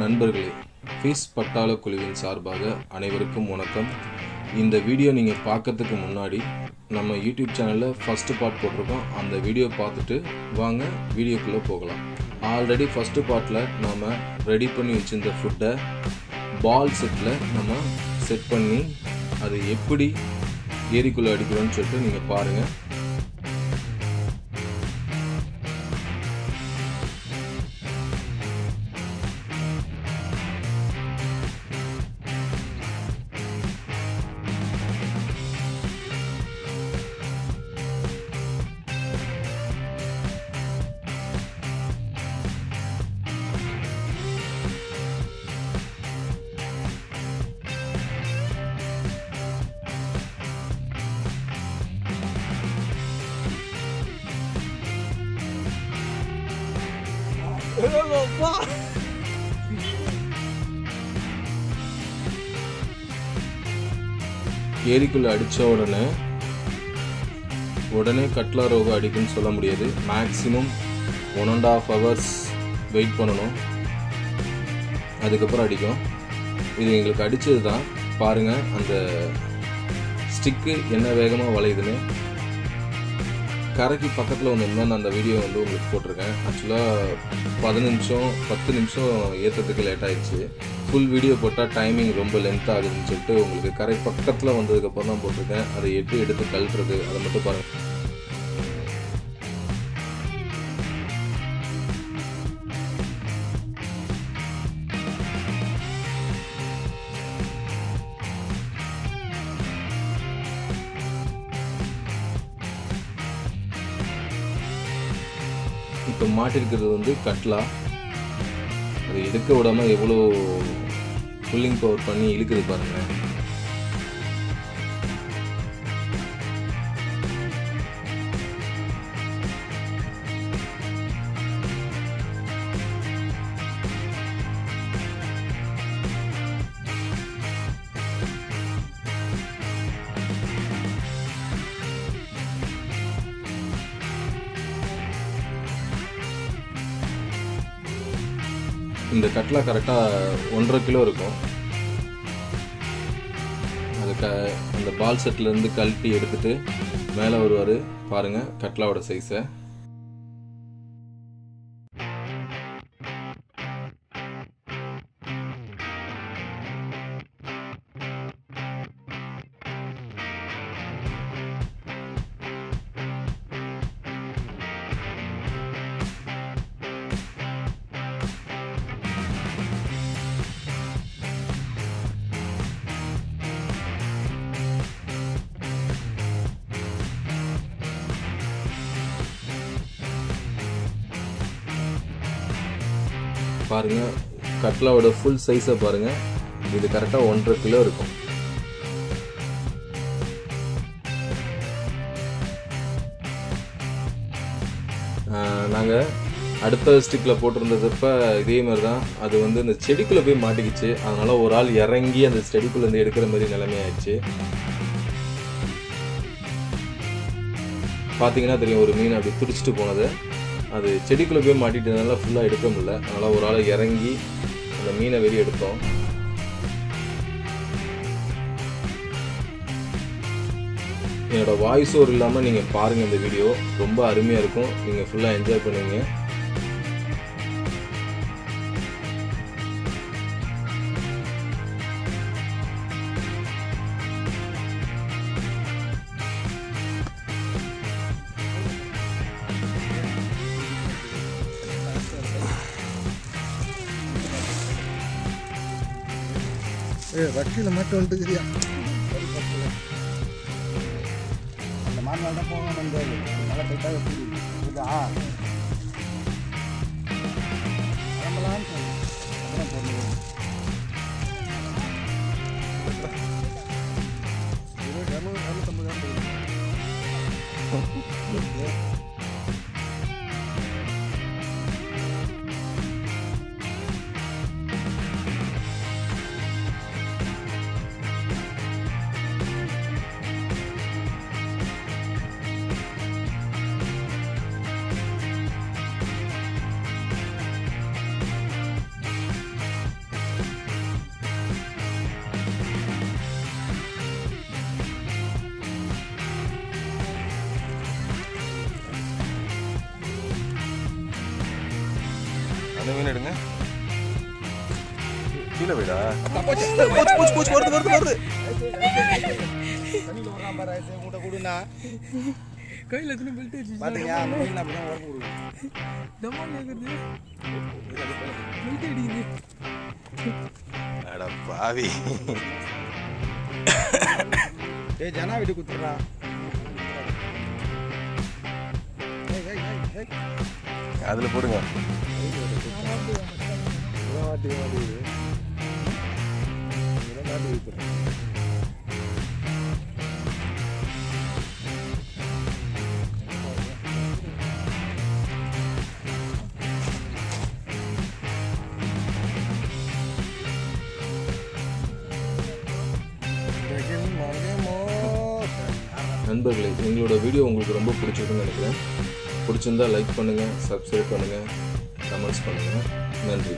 நண்பர்களே ஃபீஸ் பட்டாள குழுவின் சார்பாக அனைவருக்கும் வணக்கம். இந்த வீடியோ நீங்கள் பார்க்கறதுக்கு முன்னாடி நம்ம யூடியூப் சேனலில் ஃபஸ்ட்டு பார்ட் போட்டிருக்கோம். அந்த வீடியோ பார்த்துட்டு வாங்க வீடியோக்குள்ளே போகலாம். ஆல்ரெடி ஃபஸ்ட்டு பார்ட்டில் நாம் ரெடி பண்ணி வச்சுருந்த ஃபுட்டை பால் செட்டில் நம்ம செட் பண்ணி அது எப்படி ஏரிக்குள்ளே அடிக்கிறோன்னு சொல்லிட்டு நீங்கள் பாருங்கள் ஏரிக்குள்ளே அடித்த உடனே உடனே கட்லா ரோகம் அடிக்குன்னு சொல்ல முடியாது. Maximum one and half hours wait பண்ணணும். அதுக்கப்புறம் அடிக்கும். இது எங்களுக்கு அடித்தது தான் பாருங்கள் அந்த ஸ்டிக்கு என்ன வேகமாக வளையுதுன்னு. கரைக்கு பக்கத்தில் வந்து நான் அந்த வீடியோ வந்து உங்களுக்கு போட்டிருக்கேன். ஆக்சுவலாக பதினஞ்சு நிமிஷம் பத்து நிமிஷம் ஏற்றுறதுக்கு லேட் ஆயிடுச்சு. ஃபுல் வீடியோ போட்டால் டைமிங் ரொம்ப லென்த் ஆகுதுன்னு சொல்லிட்டு உங்களுக்கு கரை பக்கத்தில் வந்ததுக்கப்புறம் தான் போட்டிருக்கேன். அதை எட்டு எடுத்து கழட்டுறது அதை மட்டும் பாருங்கள் இப்போ மாட்டிருக்கிறது வந்து கட்லா. அது எடுக்க விடாமல் எவ்வளோ புல்லிங் பவர் பண்ணி இழுக்குது பாருங்கள் இந்த கட்லா கரெக்டாக ஒன்றரை கிலோ இருக்கும். அது க அந்த பால் செட்டிலேருந்து கழட்டி எடுத்துகிட்டு மேலே வருவார். பாருங்கள் கட்லாவோட சைஸை பாருங்கள் கட்லாவோட ஃபுல் சைஸை பாருங்கள் இது கரெக்டாக ஒன்றரை கிலோ இருக்கும். நாங்கள் அடுத்த ஸ்டிக்கில் போட்டிருந்ததப்ப இதே மாதிரி தான் அது வந்து இந்த செடிக்குள்ளே போய் மாட்டிக்கிச்சு. அதனால் ஒரு ஆள் இறங்கி அந்த செடிக்குள்ளேருந்து எடுக்கிற மாதிரி நிலைமையாயிடுச்சு. பார்த்தீங்கன்னா தெரியும் ஒரு மீன் அப்படி துடிச்சிட்டு போனது. அது செடிக்குள்ளே போய் மாட்டிட்டதுனால ஃபுல்லாக எடுக்க முடியல. அதனால் ஒரு ஆள் இறங்கி அந்த மீனை வெளியே எடுத்தோம். என்னோட வாய்ஸ் ஓவர் இல்லாமல் நீங்கள் பாருங்கள் இந்த வீடியோ ரொம்ப அருமையாக இருக்கும். நீங்கள் ஃபுல்லாக என்ஜாய் பண்ணுவீங்க. ஏ வக்கீல மட்டும் வந்துக்கிறியா? அந்த மாதிரி தான் போக வந்தாரு நல்லா போயிட்டா எப்படி? கிளம்பலான்னு அந்த மீன் எடுங்க. கீழே போயிடா. போச்சு போச்சு வருது வருது வருது. கொடுண்ணா கையில் எத்தனை பெல்ட் வச்சு பாத்தீங்க அந்த மீன் அப்படிதான் உடம்பு கொடுக்கும். டமால் கேட்குறது பெல்ட் அடிக்குது. அட பாவி. ஏய் ஜனா வீட்டு குத்துறா ஏய் ஏய் ஏய் ஏய். அதில் போடுங்க. நண்பர்களே எங்களோட வீடியோ உங்களுக்கு ரொம்ப பிடிச்சிருக்குன்னு நினைக்கிறேன். பிடிச்சிருந்தா லைக் பண்ணுங்கள் சப்ஸ்கிரைப் பண்ணுங்கள் கமெண்ட்ஸ் பண்ணுங்கள் நன்றி.